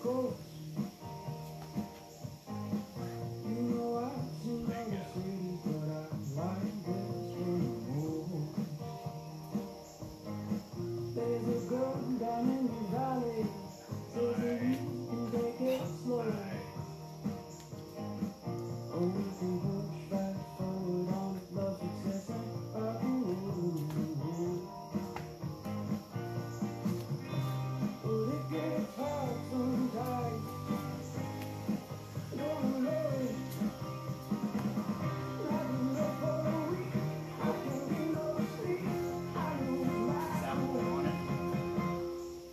go.